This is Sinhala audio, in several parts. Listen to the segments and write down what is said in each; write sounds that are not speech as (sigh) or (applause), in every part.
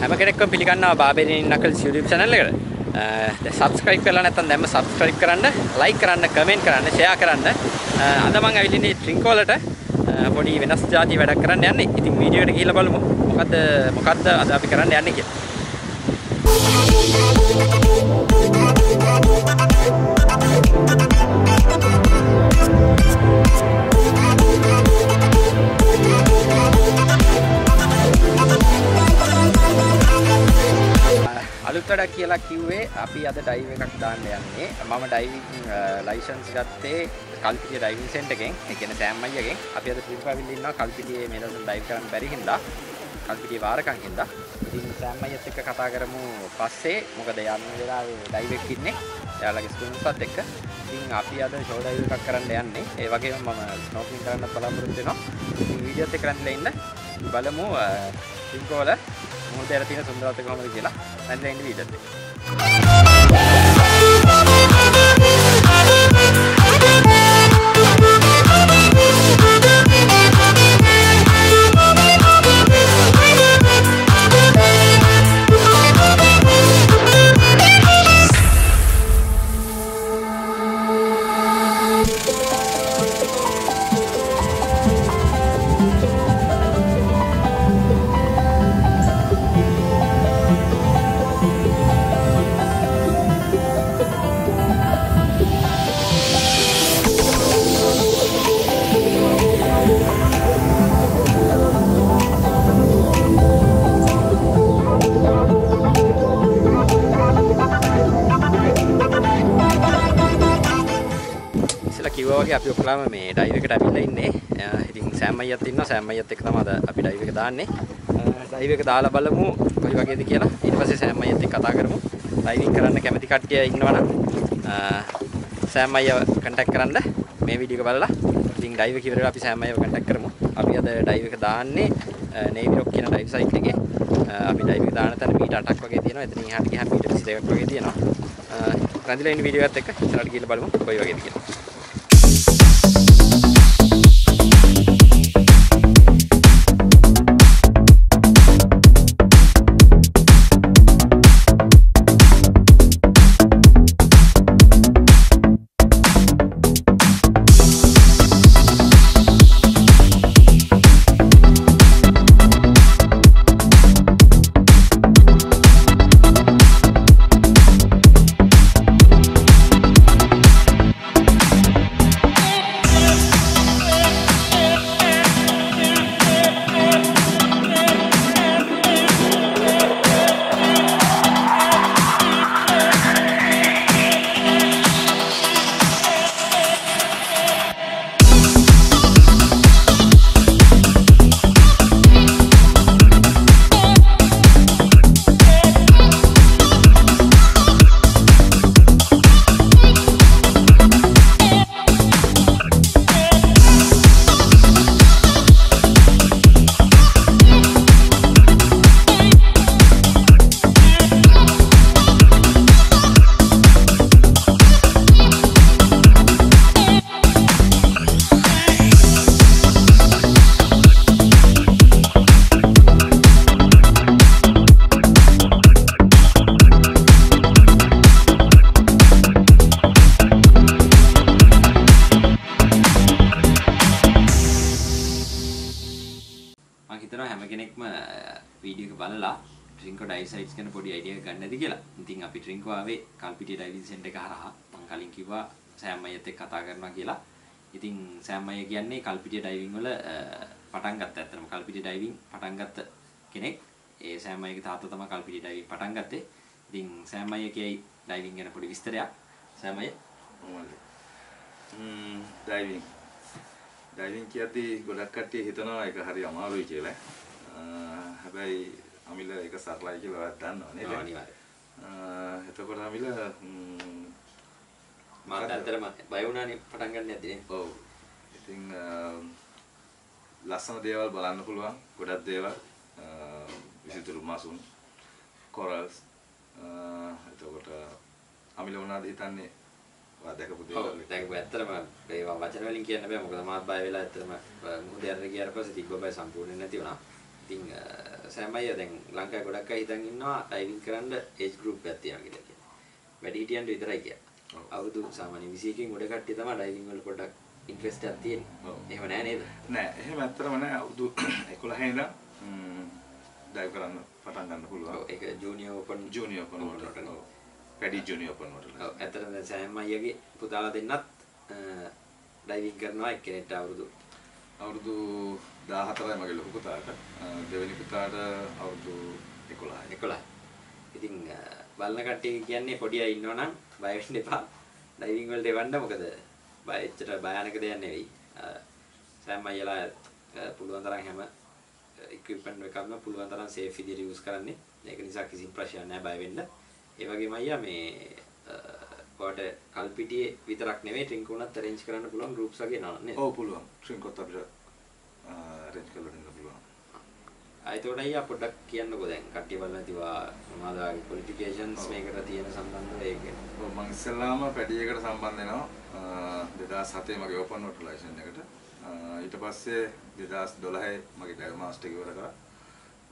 හැම කෙනෙක්ම පිළිගන්නවා බාබෙරින් නකල්ස් YouTube channel එකට. දැන් subscribe කරලා නැත්නම් දැන්ම subscribe කරන්න, like කරන්න, comment කරන්න, share කරන්න. අද මම ඇවිල්ලින්නේ ට්‍රින්කෝ වලට පොඩි වෙනස් જાති වැඩක් කරන්න යන්නේ. ඉතින් වීඩියෝ එකට ගිහිල්ලා බලමු. මොකද්ද මොකද්ද අද අපි කරන්න යන්නේ කියලා. වැඩක් කියලා කිව්වේ අපි අද ඩයිව් එකක් දාන්න යන්නේ. මම ඩයිවිං ලයිසන්ස් ගත්තේ කල්පිටිය ඩයිවිං සෙන්ටර් එකෙන්. ඒ කියන්නේ සෑම් අයියගෙන්. අපි අද ට්‍රිප් ආවිල්ලා ඉන්නවා කල්පිටියේ මේ දවස්වල ඩයිව් කරන්න බැරි හින්දා. කල්පිටියේ වාරකම් හින්දා. ඉතින් සෑම් අයියත් එක්ක කතා කරමු පස්සේ. මොකද යන්න වෙලාවේ ඩයිව් එකක් ඉන්නේ. එයාලගේ ස්ටුඩන්ට්ස්ත් එක්ක. ඉතින් අපි අද ෂෝ ඩයිව් එකක් කරන්න යන්නේ. ඒ වගේම මම ස්නෝකින් කරන්න බලාපොරොත්තු වෙනවා. ඉතින් වීඩියෝත් එක්ක රැඳිලා ඉන්න. බලමු ටින්කෝල මුහුදේ තියෙන සුන්දරත්වය කොහොමද කියලා. රැඳිලා ඉන්න වීඩියෝත් එක්ක. Bye. වගේ අපි ඔක්කොම මේ ඩයිව් එකට ඇවිල්ලා ඉන්නේ. ඉතින් සෑම් අයියත් ඉන්නවා. සෑම් අයියත් එක්ක තමයි අද අපි ඩයිව් එක දාන්නේ. ඩයිව් එක දාලා බලමු කොයි වගේද කියලා. ඊට පස්සේ සෑම් අයියත් එක්ක කතා කරමු. ඩයිවිං කරන්න කැමති කට්ටිය ඉන්නවනම් සෑම් අයියව කන්ටැක්ට් කරන්න මේ වීඩියෝ එක බලලා. ඉතින් ඩයිව් එක ඉවර වෙලා අපි සෑම් අයියව කන්ටැක්ට් කරමු. අපි අද ඩයිව් එක දාන්නේ නේවි රොක් කියන ඩයිව් සයිට් එකේ. අපි ඩයිව් එක දාන තැන මීටර් 8ක් වගේ තියෙනවා. එතනින් එහාට ගියාම මීටර් 22ක් වගේ තියෙනවා. රැඳිලා ඉන්න වීඩියෝ එකත් එක්ක ඉස්සරහට ගිහලා බලමු කොයි වගේද කියලා. හැම කෙනෙක්ම වීඩියෝ එක බලලා ට්‍රින්කෝ ඩයිව් සයිට්ස් ගැන පොඩි අයිඩියා එකක් ගන්න ඇති කියලා. ඉතින් අපි ට්‍රින්කෝ ආවේ කල්පිටිය ඩයිවිං සෙන්ටර් එක හරහා. මම කලින් කිව්වා සෑම් අයියත් එක්ක කතා කරනවා කියලා. ඉතින් සෑම් අයියා කියන්නේ කල්පිටිය ඩයිවිං වල පටන් ගත්ත ඇත්තටම කල්පිටිය ඩයිවිං පටන් ගත්ත කෙනෙක්. ඒ සෑම් අයියාගේ තාත්තා තමයි කල්පිටිය ඩයිවිං පටන් ගත්තේ. ඉතින් සෑම් අයියා කියයි ඩයිවිං ගැන පොඩි විස්තරයක්. සෑම් අයියා මොකද? ම්ම් ඩයිවිං. ඩයිවිං කියද්දී ගොඩක් කට්ටිය හිතනවා ඒක හරි අමාරුයි කියලා. හැබැයි අමිල ඒක සරලයි කියලා ඔයත් දන්නවා නේද? එතකොට අමිල ම්ම්, ඇත්තටම බය වුණානේ පටන් ගන්න යද්දී. ඔව්. ඉතින් ලස්සන දේවල් බලන්න පුළුවන්. ගොඩක් දේවල්. විසිතුරු මසුන්, කොරල්ස්. එතකොට අමිල මොනවද හිතන්නේ? ඔයා දැකපු දේවල්. දැන් ඇත්තටම ඒවා වචන වලින් කියන්න බෑ මොකද මාත් බය වෙලා ඇත්තටම මුහුදේ අරගෙන ගියාට පස්සේ තිබ්බ බය සම්පූර්ණයෙන් නැති වුණා. ඉතින් සෑම අය දැන් ලංකාවේ ගොඩක් අය හිතන් ඉන්නවා ඩයිවිං කරන්න ඒජ් ගෲප් එකක් තියෙනවා කියලා කියන්නේ. වැඩි හිටියන්ට විතරයි කියලා. ඔව්. අවුරුදු සාමාන්‍ය 21කින් උඩ කට්ටිය තමයි ඩයිවිං වල පොඩ්ඩක් ඉන්ට්‍රෙස්ට් එකක් තියෙන්නේ. ඔව්. එහෙම නෑ නේද? නෑ එහෙම ඇත්තටම නෑ අවුරුදු (coughs) 11 ඉඳන් ඩයිව් කරන්න පටන් ගන්න ඔව් පුළුවන් ඒක ජූනියර් ඕපන් ජූනියර් ඔපන් වලට ඔව්. පැඩි ජූනියර් ඔපන් වලට ඔව් ඇත්තටම සෑම අයගේ පුතාලා දෙන්නත් ඩයිවිං කරනවා එක්කෙනෙක්ට අවුරුදු අවුරුදු 14යි මගේ ලොකු පුතාට අ, දෙවෙනි පුතාට අවුරුදු 11යි 11. ඉතින් අ, බලන කට්ටිය කියන්නේ පොඩි අය ඉන්නවනම් බය වෙන්න එපා. ඩයිවිං වලට එවන්න මොකද බය එච්චර භයානක දෙයක් නෙවෙයි. අ, සෑම අයලා අ, පුළුවන් තරම් හැම ඉක්විප්මන්ට් එකක්ම පුළුවන් තරම් සේෆ් විදිහට යූස් කරන්නේ. ඒක නිසා කිසිම ප්‍රශ්නයක් නැහැ බය වෙන්න. ඒ වගේම අයියා මේ ඔයාට කල්පිටියේ විතරක් නෙවෙයි ට්‍රින්ක් උනත් arrange කරන්න පුළුවන් groups වගේ නෝ නේද? ඔව් පුළුවන්. ට්‍රින්කොත් අපිට අරේන්ජ් කරලා දෙන්න පුළුවන්. ආයතෝට අයියා පොඩ්ඩක් කියන්නකෝ දැන්. කට්ටිය බලන තිවා මොනවද qualifications. මේකට තියෙන සම්බන්ධව ඒක. ඔව් මම ඉස්සෙල්ලාම පැඩියකට සම්බන්ධ වෙනවා. 2007 මගේ ඕපන් වෝටර් ලයිසන් එකට. ඊට පස්සේ 2012 මගේ ඩ්‍රයිවර් මාස්ටර් ඉවර කරා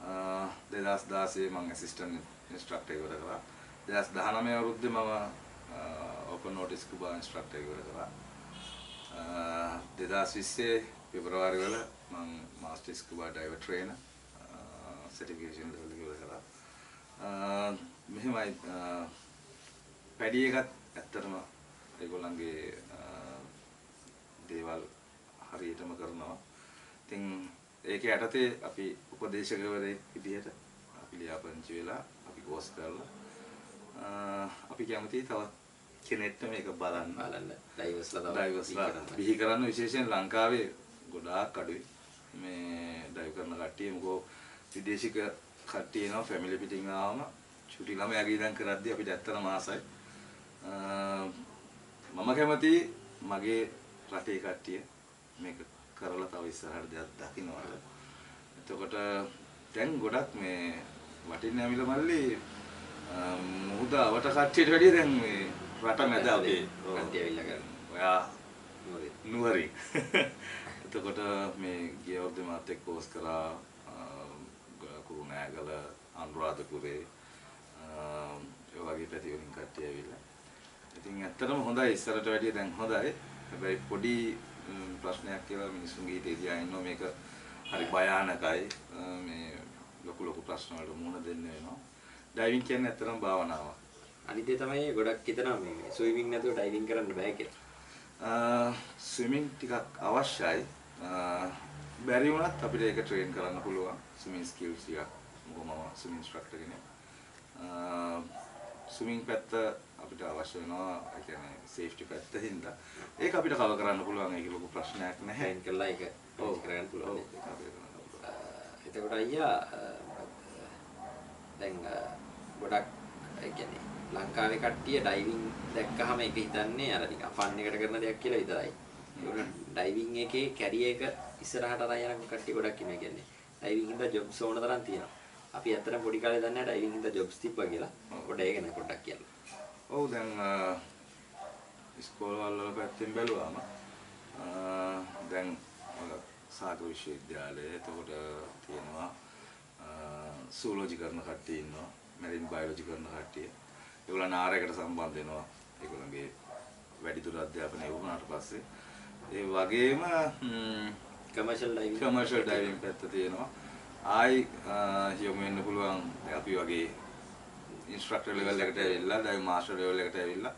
අ, 2016 මම ඇසිස්ටන්ට් ඉන්ස්ට්‍රක්ටර් ඉවර කරා 2019 අවුරුද්දේ මම ඕපන් නෝටිස් ස්කුබා ඉන්ස්ට්‍රක්ටර් ඉවර කරා uh, අ, 2020 පෙබරවාරි වල මම master scuba diver trainer certification level එක ඉවර කරා අ, මෙහෙමයි අ, පැඩි එකත් ඇත්තටම ඒගොල්ලන්ගේ අ, දේවල් හරියටම කරනවා. ඉතින් ඒක යටතේ අපි උපදේශකවරයෙක් විදිහට අපි ලියාපදිංචි වෙලා අපි කෝස් කරලා අ, අපි කැමතියි තවත් කෙනෙක්ට මේක බලන්න. බලන්න ඩයිවර්ස්ලා ඩයිවර්ස්ලා බිහි කරන්න විශේෂයෙන් ලංකාවේ ගොඩාක් අඩුයි. මේ ඩයිව් කරන කට්ටිය මොකෝ විදේශික කට්ටිය එනවා ෆැමිලි පිටින් ආවම චුටි ළමයාගේ ඉඳන් කරද්දී අපිට ඇත්තටම ආසයි. මම කැමති මගේ රටේ කට්ටිය මේක කරලා තව ඉස්සරහට දෙයක් දකින්නවල. එතකොට දැන් ගොඩක් මේ වටින් ඇවිල මල්ලි මුහුද අවට කට්ටියට වැඩිය දැන් මේ රට මැද අපේ. කට්ටිය ඇවිල්ලා කරන ඔයා නුවරින් (laughs) එතකොට මේ ගිය අවුරුද්දේ මාත් එක්ක කෝස් කරා කුරුණෑගල අනුරාධපුරේ ඒ වගේ පැති වලින් කට්ටිය ඇවිල්ලා. ඉතින් ඇත්තටම හොඳයි ඉස්සරට වැඩිය දැන් හොඳයි. හැබැයි පොඩි ප්‍රශ්නයක් කියලා මිනිස්සුන්ගේ හිතේ තියා ඉන්නවා මේක හරි භයානකයි. මේ ලොකු ලොකු ප්‍රශ්න වලට මුහුණ දෙන්න වෙනවා. ඩයිවිං කියන්නේ ඇත්තටම භාවනාවක්. අනිත් දේ තමයි ගොඩක් හිතනවා මේ ස්විමින් නැතුව ඩයිවිං කරන්න බෑ කියලා. ස්විමින් ටිකක් අවශ්‍යයි. බැරි වුණත් අපිට ඒක ට්‍රේන් කරන්න පුළුවන්. ස්විමින් ස්කිල්ස් ටිකක්. මොකද මම ස්විමින් ඉන්ස්ට්‍රක්ටර් කෙනෙක්. ස්විමින් පැත්ත අපිට අවශ්‍ය වෙනවා. ඒ කියන්නේ සේෆ්ටි පැත්ත හින්දා ඒක අපිට කව කරන්න පුළුවන්. ඒක ලොකු ප්‍රශ්නයක් නැහැ. ට්‍රේන් කරලා ඒක ඔව්. කරගන්න පුළුවන්. ඒක අපිට කරන්න පුළුවන්. එතකොට අයියා දැන් ගොඩක් ඒ කියන්නේ ලංකාවේ කට්ටිය ඩයිවිං දැක්කහම ඒක හිතන්නේ අර නිකන් ෆන් එකට කරන දෙයක් කියලා විතරයි. ඒ වුණා ඩයිවිං එකේ කැරියර් එක ඉස්සරහට අරන් යන කට්ටිය ගොඩක් ඉන්නවා කියන්නේ. ඩයිවිං හින්දා ජොබ්ස් ඕන තරම් තියෙනවා. අපි ඇත්තටම පොඩි කාලේ දන්නේ නැහැ ඩයිවිං හින්දා ජොබ්ස් තිබ්බා කියලා. පොඩ්ඩක් ඒක නේ පොඩ්ඩක් කියන්න. ඔව් දැන් ඉස්කෝලවල වල පැත්තෙන් බැලුවාම අ, දැන් ඔය සාගර විශ්වවිද්‍යාලයේ එතකොට තියෙනවා සූලොජි කරන කට්ටිය ඉන්නවා මැරින් බයොලොජි කරන කට්ටිය ඒගොල්ලන් ආරයකට සම්බන්ධ වෙනවා ඒගොල්ලන්ගේ වැඩිදුර අධ්‍යාපනය වුණාට පස්සේ ඒ වගේම කමර්ෂල් ඩයිවිං කමර්ෂල් ඩයිවිං පැත්ත තියෙනවා ආයි යොමු වෙන්න පුළුවන් අපි වගේ ඉන්ස්ට්‍රක්ටර් ලෙවල් එකට ඇවිල්ලා ඩයිව් මාස්ටර් ලෙවල් එකට ඇවිල්ලා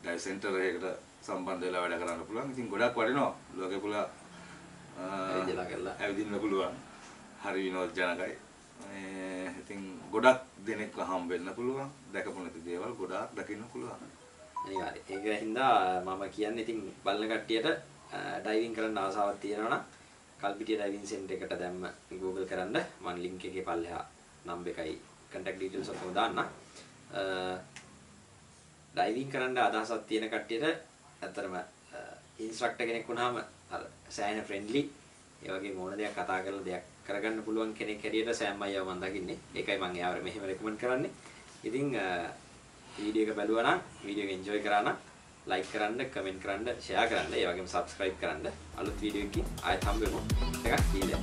ඩයිව් සෙන්ටර් එකකට සම්බන්ධ වෙලා වැඩ කරන්න පුළුවන්. ඉතින් ගොඩක් වටිනවා. ලෝකේ පුලා ඇවිදලා කරලා. ඇවිදින්න පුළුවන්. හරි විනෝදජනකයි. මේ ඉතින් ගොඩක් දෙනෙක්ව හම්බ වෙන්න පුළුවන්. දැකපු නැති දේවල් ගොඩාක් දකින්න පුළුවන්. අනිවාර්යයෙන්. ඒක හින්දා මම කියන්නේ ඉතින් බලන කට්ටියට ඩයිවිං කරන්න ආසාවක් තියෙනවා නම් කල්පිටිය ඩයිවිං සෙන්ටර් එකට දැම්ම Google කරන්න මම link එකේ පල්ලෙහා නම්බර් එකයි contact details ඔක්කොම දාන්න. ඩයිවිං කරන්න අදහසක් තියෙන කට්ටියට ඇත්තටම ඉන්ස්ට්‍රක්ටර් කෙනෙක් වුණාම අර සෑහෙන ෆ්‍රෙන්ඩ්ලි ඒ වගේ මොන දෙයක් කතා කරලා දෙයක් කරගන්න පුළුවන් කෙනෙක් හැටියට සෑම් අයියව මම දකින්නේ. ඒකයි මම එයාව මෙහෙම රෙකමන්ඩ් කරන්නේ. ඉතින් වීඩියෝ එක බැලුවා නම් වීඩියෝ එක එන්ජොයි කරා නම් ලයික් කරන්න, කමෙන්ට් කරන්න, ෂෙයා කරන්න, ඒ වගේම subscribe කරන්න. අලුත් වීඩියෝ එකකින් ආයෙත් හම්බ වෙමු. එකක් දීලා.